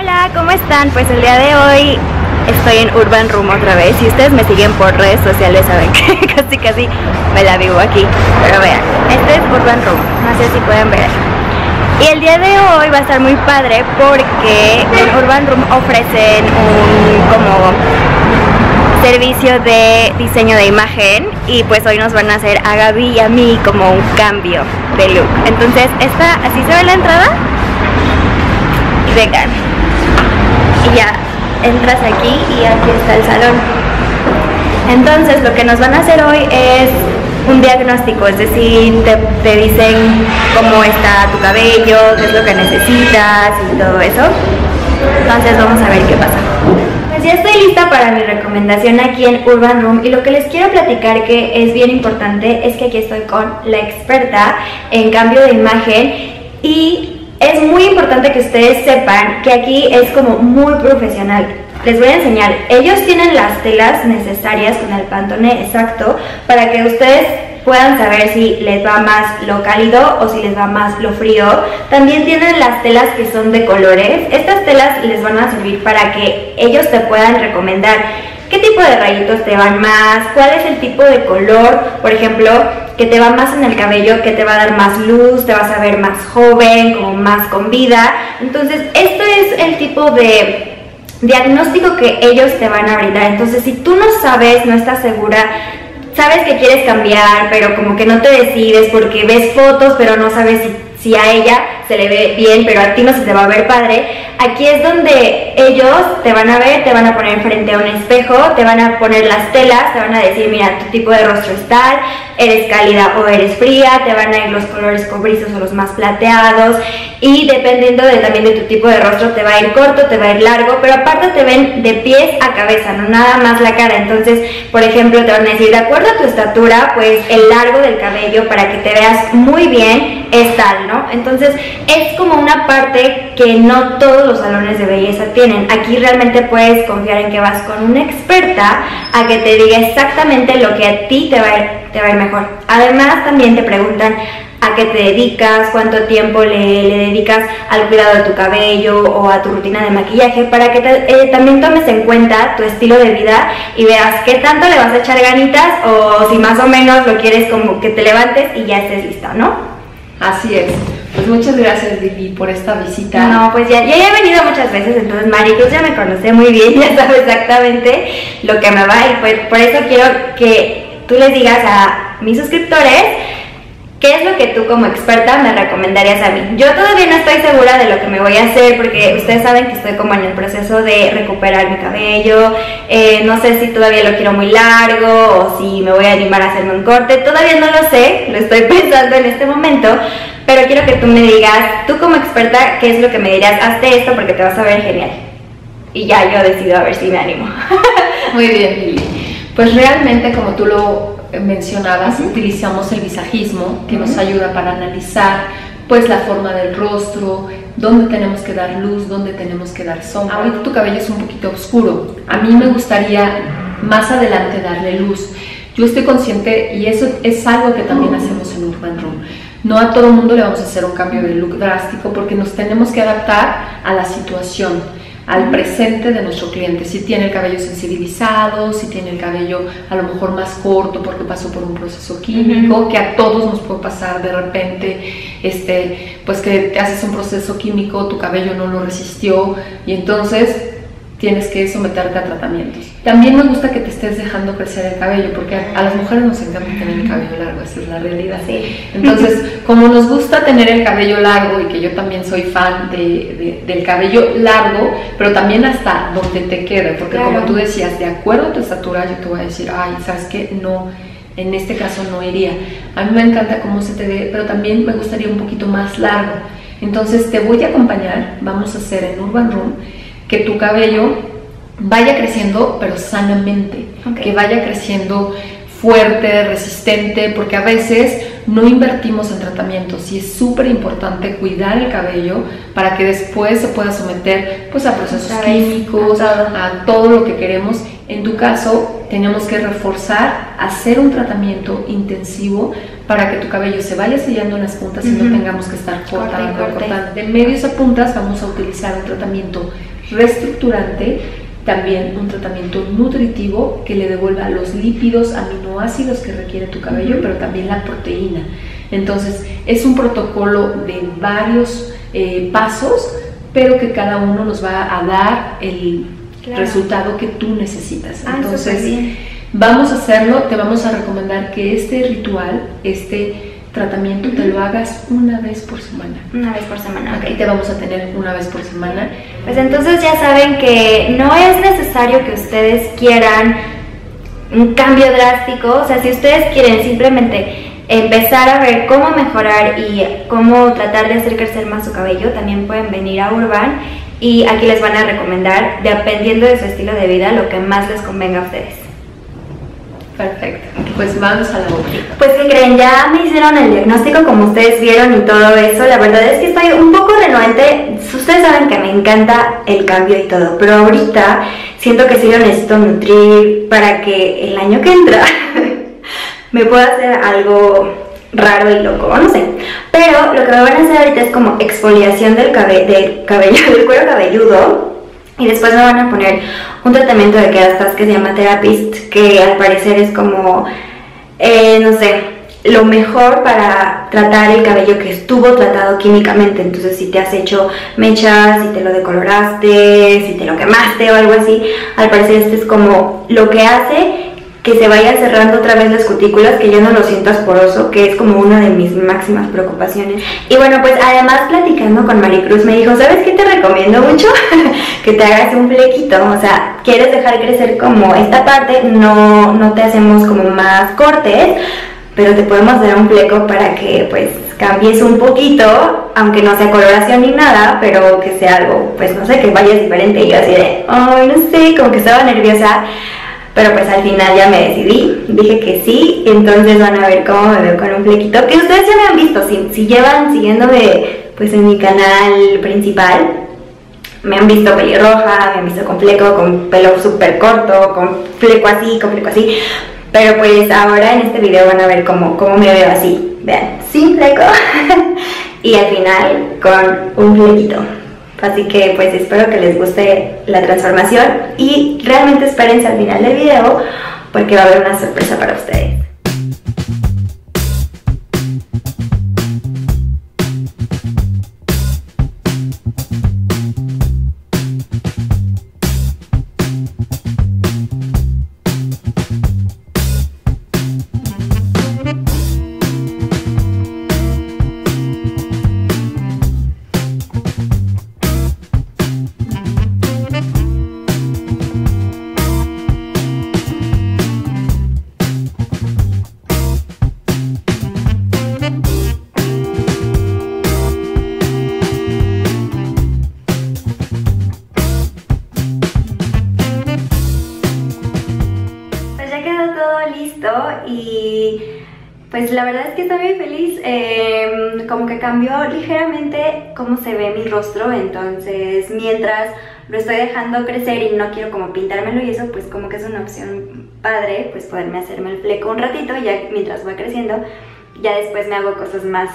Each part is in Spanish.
Hola, ¿cómo están? Pues el día de hoy estoy en Urban Room otra vez. Si ustedes me siguen por redes sociales saben que casi casi me la vivo aquí. Pero vean, este es Urban Room. No sé si pueden ver. Y el día de hoy va a estar muy padre porque en Urban Room ofrecen un como servicio de diseño de imagen y pues hoy nos van a hacer a Gaby y a mí como un cambio de look. Entonces, esta así se ve la entrada. Y vengan. Y ya entras aquí y aquí está el salón. Entonces, lo que nos van a hacer hoy es un diagnóstico, es decir, te, te dicen cómo está tu cabello, qué es lo que necesitas y todo eso. Entonces, vamos a ver qué pasa. Pues ya estoy lista para mi recomendación aquí en Urban Room y lo que les quiero platicar que es bien importante es que aquí estoy con la experta en cambio de imagen y es muy importante que ustedes sepan que aquí es como muy profesional. Les voy a enseñar, ellos tienen las telas necesarias con el pantone exacto para que ustedes puedan saber si les va más lo cálido o si les va más lo frío. También tienen las telas que son de colores. Estas telas les van a servir para que ellos te puedan recomendar qué tipo de rayitos te van más, cuál es el tipo de color, por ejemplo, que te va más en el cabello, que te va a dar más luz, te vas a ver más joven, como más con vida. Entonces, esto es el tipo de diagnóstico que ellos te van a brindar. Entonces, si tú no sabes, no estás segura, sabes que quieres cambiar, pero como que no te decides porque ves fotos, pero no sabes si, si, a ella se le ve bien, pero a ti no se te va a ver padre. Aquí es donde ellos te van a ver, te van a poner frente a un espejo, te van a poner las telas, te van a decir, mira, tu tipo de rostro es tal, eres cálida o eres fría, te van a ir los colores cobrizos o los más plateados y dependiendo de, también de tu tipo de rostro te va a ir corto, te va a ir largo, pero aparte te ven de pies a cabeza, no nada más la cara. Entonces, por ejemplo, te van a decir, de acuerdo a tu estatura, pues el largo del cabello para que te veas muy bien es tal, ¿no? Entonces, es como una parte que no todos los salones de belleza tienen. Aquí realmente puedes confiar en que vas con una experta a que te diga exactamente lo que a ti te va a ir, mejor. Además, también te preguntan a qué te dedicas, cuánto tiempo le, dedicas al cuidado de tu cabello o a tu rutina de maquillaje para que eh, también tomes en cuenta tu estilo de vida y veas qué tanto le vas a echar ganitas o si más o menos lo quieres como que te levantes y ya estés lista, ¿no? Así es. Pues muchas gracias, Vivi, por esta visita. No, pues ya, ya he venido muchas veces, entonces Maricruz ya me conoce muy bien, ya sabe exactamente lo que me va y pues, por eso quiero que tú les digas a mis suscriptores ¿Qué es lo que tú como experta me recomendarías a mí? Yo todavía no estoy segura de lo que me voy a hacer porque ustedes saben que estoy como en el proceso de recuperar mi cabello, eh, no sé si todavía lo quiero muy largo o si me voy a animar a hacerme un corte, todavía no lo sé, lo estoy pensando en este momento, pero quiero que tú me digas, tú como experta, ¿qué es lo que me dirías? Hazte esto porque te vas a ver genial. Y ya yo decido a ver si me animo. Muy bien, Lili. Pues realmente como tú lo mencionabas, uh -huh. utilizamos el visajismo que uh -huh. nos ayuda para analizar pues la forma del rostro, dónde tenemos que dar luz, dónde tenemos que dar sombra. Ahorita tu cabello es un poquito oscuro. A mí me gustaría más adelante darle luz. Yo estoy consciente y eso es algo que también hacemos en Urban Room. No a todo el mundo le vamos a hacer un cambio de look drástico porque nos tenemos que adaptar a la situación al presente de nuestro cliente, si tiene el cabello sensibilizado, si tiene el cabello a lo mejor más corto porque pasó por un proceso químico, uh -huh. que a todos nos puede pasar de repente, este, pues que te haces un proceso químico, tu cabello no lo resistió y entonces tienes que someterte a tratamientos. También me gusta que te estés dejando crecer el cabello, porque a, las mujeres nos encanta tener el cabello largo, esa es la realidad. Sí. Entonces, como nos gusta tener el cabello largo y que yo también soy fan de, de, del cabello largo, pero también hasta donde te quede, porque claro. como tú decías, de acuerdo a tu estatura, yo te voy a decir, ay, ¿sabes qué? No, en este caso no iría. A mí me encanta cómo se te ve, pero también me gustaría un poquito más largo. Entonces, te voy a acompañar, vamos a hacer en Urban Room, que tu cabello vaya creciendo, pero sanamente, okay. que vaya creciendo fuerte, resistente, porque a veces no invertimos en tratamientos y es súper importante cuidar el cabello para que después se pueda someter pues, a procesos químicos, a todo lo que queremos. En tu caso, tenemos que reforzar, hacer un tratamiento intensivo para que tu cabello se vaya sellando en las puntas y no tengamos que estar cortando, cortando. De medios a puntas vamos a utilizar un tratamiento reestructurante, también un tratamiento nutritivo que le devuelva los lípidos, aminoácidos que requiere tu cabello, pero también la proteína. Entonces, es un protocolo de varios eh, pasos, pero que cada uno nos va a dar el resultado que tú necesitas. Ah, Entonces, vamos a hacerlo, te vamos a recomendar que este ritual, este tratamiento te lo hagas una vez por semana. Una vez por semana, ok. Y te vamos a tener una vez por semana. Pues entonces ya saben que no es necesario que ustedes quieran un cambio drástico, o sea, si ustedes quieren simplemente empezar a ver cómo mejorar y cómo tratar de hacer crecer más su cabello, también pueden venir a Urban y aquí les van a recomendar, dependiendo de su estilo de vida, lo que más les convenga a ustedes. Perfecto. Pues vamos a la boca. Pues que creen, ya me hicieron el diagnóstico como ustedes vieron y todo eso. La verdad es que estoy un poco renuente. Ustedes saben que me encanta el cambio y todo, pero ahorita siento que sí lo necesito nutrir para que el año que entra me pueda hacer algo raro y loco, no sé. Pero lo que me van a hacer ahorita es como exfoliación del, del cabello, del cuero cabelludo. Y después me van a poner un tratamiento de quedas que se llama Therapist, que al parecer es como, eh, no sé, lo mejor para tratar el cabello que estuvo tratado químicamente. Entonces, si te has hecho mechas, si te lo decoloraste, si te lo quemaste o algo así, al parecer este es como lo que hace que se vaya cerrando otra vez las cutículas, que ya no lo sientas poroso, que es como una de mis máximas preocupaciones. Y bueno, pues además platicando con Maricruz me dijo, ¿sabes qué te recomiendo mucho? que te hagas un flequito, o sea, quieres dejar crecer como esta parte, no, no te hacemos como más cortes, pero te podemos dar un fleco para que pues cambies un poquito, aunque no sea coloración ni nada, pero que sea algo, pues no sé, que vayas diferente. Y yo así de, ay, no sé, como que estaba nerviosa pero pues al final ya me decidí, dije que sí, entonces van a ver cómo me veo con un flequito, que ustedes ya me han visto, si, si llevan siguiéndome pues en mi canal principal, me han visto pelirroja, me han visto con fleco, con pelo súper corto, con fleco así, con fleco así, pero pues ahora en este video van a ver cómo, cómo me veo así, vean, sin fleco y al final con un flequito. Así que pues espero que les guste la transformación y realmente espérense al final del video porque va a haber una sorpresa para ustedes. Pues la verdad es que estoy muy feliz, em, como que cambió ligeramente cómo se ve mi rostro, entonces mientras lo estoy dejando crecer y no quiero como pintármelo y eso, pues como que es una opción padre, pues poderme hacerme el fleco un ratito, ya mientras va creciendo, ya después me hago cosas más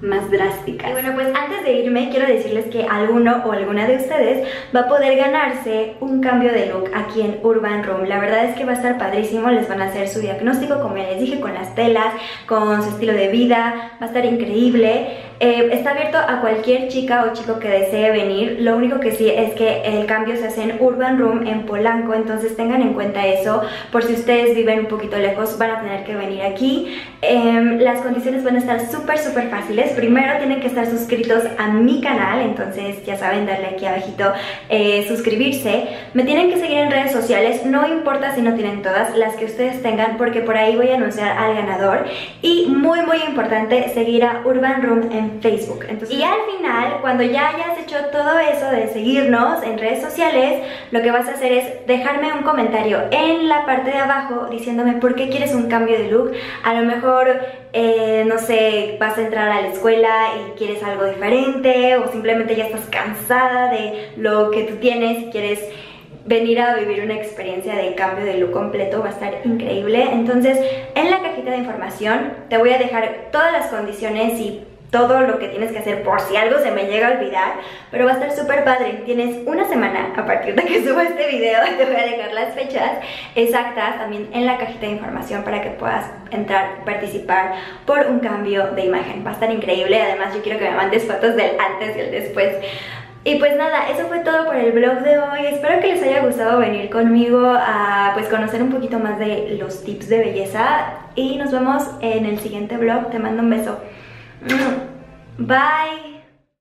más drásticas. Y bueno, pues antes de irme quiero decirles que alguno o alguna de ustedes va a poder ganarse un cambio de look aquí en Urban Room. La verdad es que va a estar padrísimo, les van a hacer su diagnóstico, como ya les dije, con las telas, con su estilo de vida, va a estar increíble. Eh, está abierto a cualquier chica o chico que desee venir. Lo único que sí es que el cambio se hace en Urban Room en Polanco, entonces tengan en cuenta eso. Por si ustedes viven un poquito lejos, van a tener que venir aquí. Em, las condiciones van a estar súper, súper fáciles. Primero tienen que estar suscritos a mi canal, entonces ya saben, darle aquí abajito eh, suscribirse. Me tienen que seguir en redes sociales, no importa si no tienen todas, las que ustedes tengan, porque por ahí voy a anunciar al ganador. Y muy, muy importante, seguir a Urban Room en Facebook. Y al final, cuando ya hayas hecho todo eso de seguirnos en redes sociales, lo que vas a hacer es dejarme un comentario en la parte de abajo diciéndome por qué quieres un cambio de look. A lo mejor, eh, no sé, vas a entrar a la escuela y quieres algo diferente o simplemente ya estás cansada de lo que tú tienes y quieres venir a vivir una experiencia de cambio de look completo va a estar increíble. Entonces, en la cajita de información te voy a dejar todas las condiciones y todo lo que tienes que hacer por si algo se me llega a olvidar, pero va a estar súper padre. Tienes una semana a partir de que suba este video, te voy a dejar las fechas exactas también en la cajita de información para que puedas entrar, participar por un cambio de imagen. Va a estar increíble, además yo quiero que me mandes fotos del antes y el después. Y pues nada, eso fue todo por el vlog de hoy. Espero que les haya gustado venir conmigo a pues conocer un poquito más de los tips de belleza. Y nos vemos en el siguiente vlog. Te mando un beso. Bye.